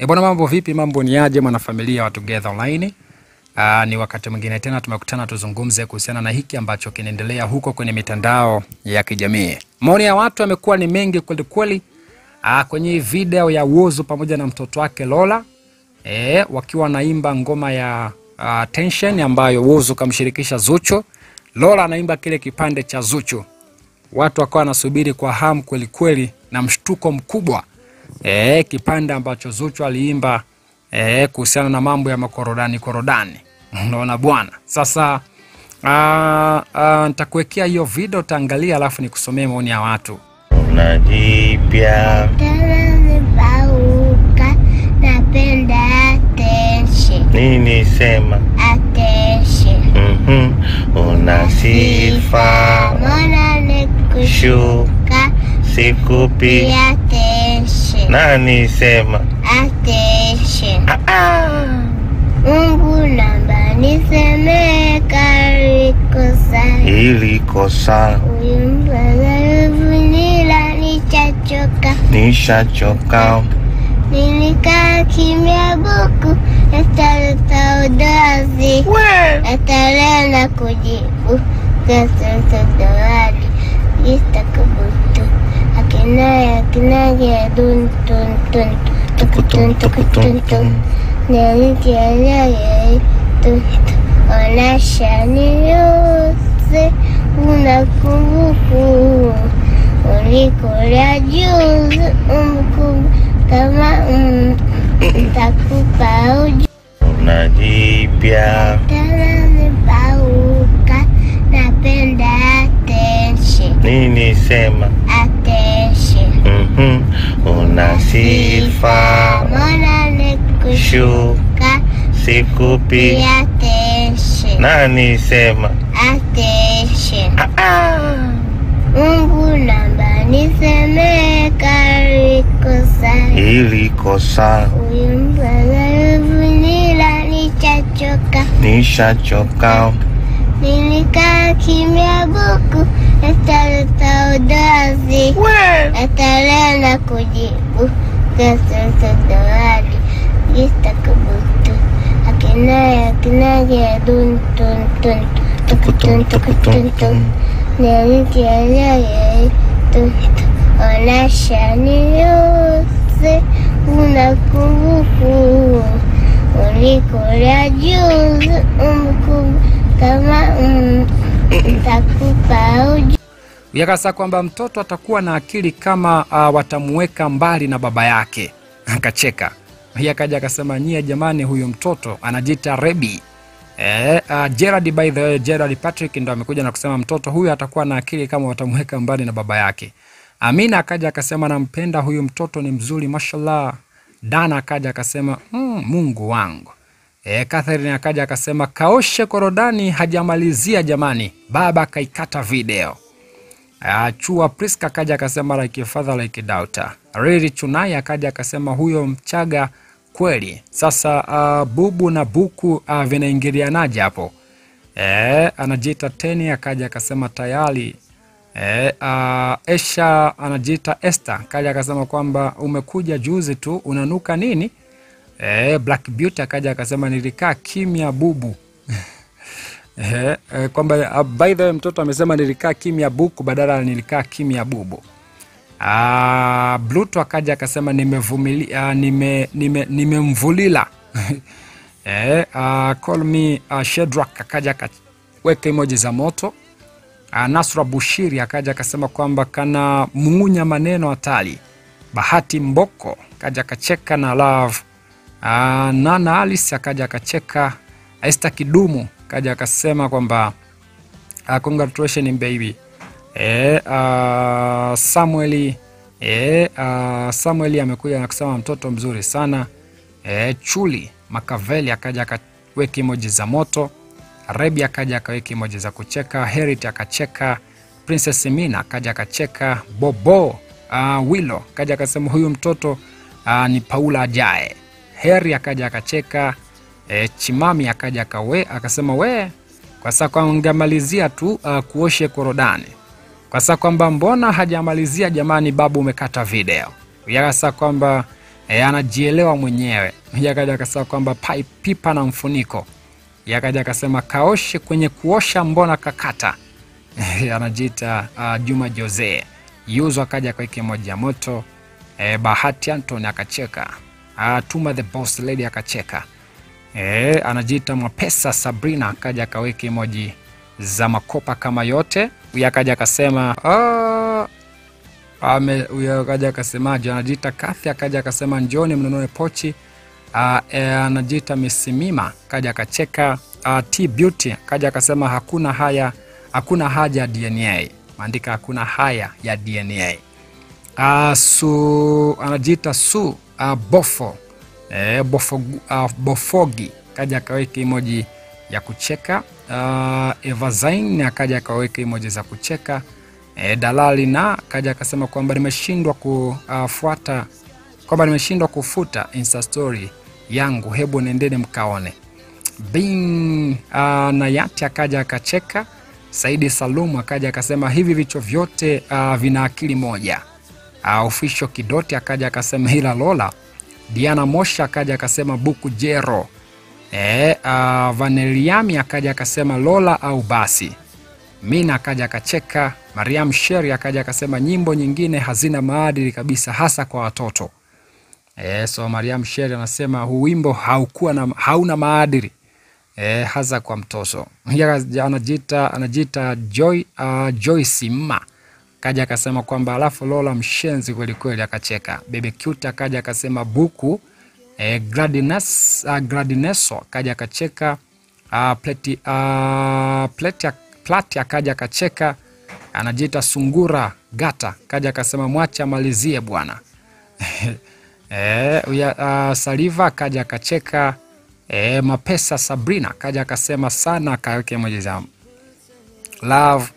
E bwana, mambo vipi? Mambo ni aje mwanafamilia wa Together Online? Aa, ni wakati mwingine tena tumekutana tuzungumze kuhusiana na hiki ambacho kinaendelea huko kwenye mitandao ya kijamii. Maoni ya watu yamekuwa ni mengi kweli kweli. Aa, kwenye video ya Whozu pamoja na mtoto wake Lola e, wakiwa wanaimba ngoma ya uh, Tension ambayo Whozu kamshirikisha Zuchu. Lola anaimba kile kipande cha Zuchu, watu wakawa wanasubiri kwa hamu kweli kweli na mshtuko mkubwa e, kipande ambacho Zuchu aliimba e, kuhusiana na mambo ya makorodani korodani. Unaona bwana, sasa nitakuwekea hiyo video taangalia, alafu nikusomee maoni ya watu. Una jipya napenda nini? Sema attention. mhm. Una sifa Mbona nikushuka, sikupi nani? Sema Ateshe. ah, ah. Mungu namba nisemee kalikosa, Ili kosa huyu mvunila nichachoka, nishachoka, nilikaa kimya buku, nataleta udozi We. na kujibu gasetodawadi istakubutu akinaya akinage onashani yose unakumbuku ulikulia juzi umkumbu kama mm, ntakupa una jipya Tena nimepauka, napenda attention, nini? Sema mhm. Una sifa Mbona nikushuka, siku pia teshe. nani? Sema attention. ah, ah. Mungu namba nisemee Ili kosa huyu mvunila nishachoka, Nilikaa kimya buku, ataleta udozi, natalea na kujibu kesteltölagi istakubuttu akinaya kinaya dun tun tun tukutun tukutun tun neri tielaya tun onashani yose unakubuku ulikula juzu umkubu kama um takupauju yakasa kwamba mtoto atakuwa na akili kama uh, watamuweka mbali na baba yake. Akacheka hiy akaja akasema, nyie jamani, huyu mtoto anajiita Rebi. Eh, uh, Gerard by the way, Gerard Patrick ndo amekuja na kusema mtoto huyu atakuwa na akili kama watamuweka mbali na baba yake. Amina akaja akasema nampenda huyu mtoto, ni mzuri mashallah. Dana akaja akasema mm, Mungu wangu. E, Catherine akaja akasema kaoshe korodani hajamalizia jamani, baba akaikata video. Uh, Chua Priska akaja akasema like a father like a daughter. Riri Chunai akaja akasema huyo Mchaga kweli. Sasa uh, bubu na buku uh, vinaingilianaje hapo? Eh, anajiita Teni akaja akasema tayari. Eh, uh, Esha anajiita Esther akaja akasema kwamba umekuja juzi tu unanuka nini? Eh, Black Beauty akaja akasema nilikaa kimya bubu. Eh, eh, kwamba uh, by the way mtoto amesema nilikaa kimya buku badala nilikaa kimya bubu. Ah, Bluto akaja akasema nimevumilia, nime nime nime nimemvulila. eh, uh, call me uh, Shedrack akaja akaweka emoji za moto. Uh, Nasra Bushiri akaja akasema kwamba kana mung'unya maneno hatari. Bahati Mboko akaja akacheka na love. Uh, Nana Alice akaja akacheka. Esther Kidumu kaja akasema kwamba uh, congratulations baby. E, uh, Samuel e, uh, Samuel amekuja na kusema mtoto mzuri sana e, Chuli Makaveli akaja akaweka emoji za moto. Rebi akaja akaweka emoji za kucheka. Herit akacheka. Princess Mina akaja akacheka. Bobo uh, Wilo akaja akasema huyu mtoto uh, ni Paula ajae. Heri akaja akacheka. E, Chimami akaja akawe akasema we kwa saa kwa ungemalizia tu uh, kuoshe korodani kwa saa kwamba mbona hajamalizia jamani, babu umekata video yakasa kwamba e, anajielewa mwenyewe. Yakaja akasema kwamba pipa na mfuniko. yakaja akasema kaoshe kwenye kuosha, mbona kakata? anajiita uh, Juma Jose. Yuzo akaja kwa iki moja moto. E, Bahati Anton akacheka. Uh, Tuma the boss lady akacheka. E, anajiita Mwapesa Sabrina akaja akaweka emoji za makopa kama yote. Huyu akaja akasema "Ah, huyo akaja akasemaje, anajiita Kathi akaja akasema njoni mnunue pochi. Uh, e, anajiita Misimima akaja akacheka. Uh, T Beauty akaja akasema hakuna haya, hakuna haja ya DNA, maandika hakuna haya ya DNA. Uh, su anajiita Su uh, Bofo eh, bofogu, uh, Bofogi kaja akaweka emoji ya kucheka. Uh, Evazain akaja akaweka emoji za kucheka. E, dalali na kaja akasema kwamba nimeshindwa kufuata kwamba nimeshindwa kufuta insta story yangu, hebu nendeni mkaone. Bin uh, Nayati akaja akacheka. Saidi Salumu akaja akasema hivi vicho vyote uh, vina akili moja. Uh, Official Kidoti akaja akasema hila Lola. Diana Mosha akaja akasema buku jero. E, uh, Vaneliami akaja akasema Lola au basi Mina akaja akacheka. Mariam Sheri akaja akasema nyimbo nyingine hazina maadili kabisa, hasa kwa watoto. E, so Mariam Sheri anasema huu wimbo haukuwa na, hauna maadili e, hasa kwa mtoto. Anajita anajiita Joy, uh, Joy Mma akaja akasema kwamba alafu Lola mshenzi kweli kweli, akacheka. Bebe Cute akaja akasema buku e, Gladines, uh, Gladineso akaja akacheka. Uh, pleti, uh, pleti, plati akaja akacheka. Anajiita Sungura Gata kaja akasema mwacha malizie bwana. e, uya, uh, Saliva kaja akacheka. E, Mapesa Sabrina kaja akasema sana, akaweke emoji za love